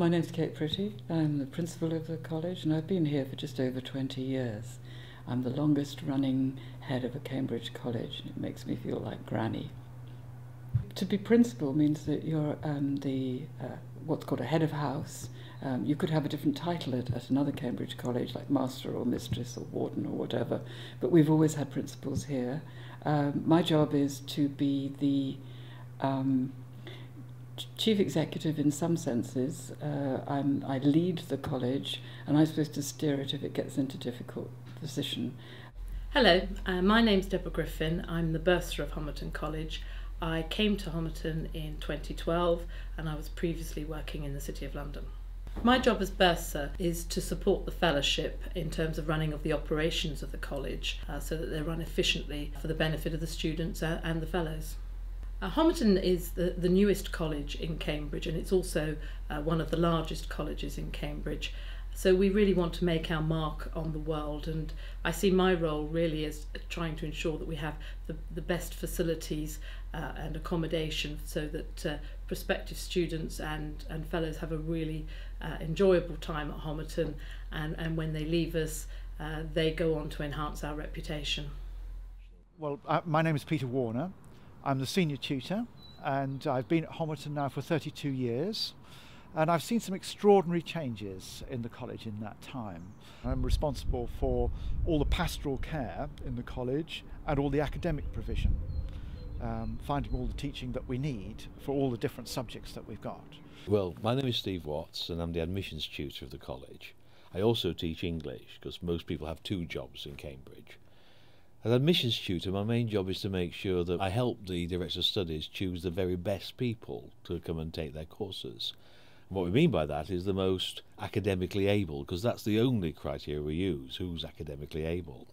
My name's Kate Pretty. I'm the principal of the college and I've been here for just over 20 years. I'm the longest running head of a Cambridge college. It makes me feel like granny. To be principal means that you're um, the uh, what's called a head of house. Um, you could have a different title at, at another Cambridge college, like master or mistress or warden or whatever, but we've always had principals here. Um, my job is to be the um, chief executive in some senses. Uh, I'm, I lead the college, and I'm supposed to steer it if it gets into difficult position. Hello, uh, my name's Deborah Griffin. I'm the bursar of Homerton College. I came to Homerton in 2012 and I was previously working in the City of London. My job as bursar is to support the fellowship in terms of running of the operations of the college uh, so that they run efficiently for the benefit of the students uh, and the fellows. Uh, Homerton is the, the newest college in Cambridge and it's also uh, one of the largest colleges in Cambridge. So we really want to make our mark on the world and I see my role really as trying to ensure that we have the, the best facilities uh, and accommodation so that uh, prospective students and, and fellows have a really uh, enjoyable time at Homerton and, and when they leave us uh, they go on to enhance our reputation. Well, uh, my name is Peter Warner. I'm the senior tutor and I've been at Homerton now for 32 years. And I've seen some extraordinary changes in the college in that time. I'm responsible for all the pastoral care in the college and all the academic provision, um, finding all the teaching that we need for all the different subjects that we've got. Well, my name is Steve Watts and I'm the admissions tutor of the college. I also teach English because most people have two jobs in Cambridge. As admissions tutor, my main job is to make sure that I help the Director of Studies choose the very best people to come and take their courses. And what we mean by that is the most academically able, because that's the only criteria we use, who's academically able.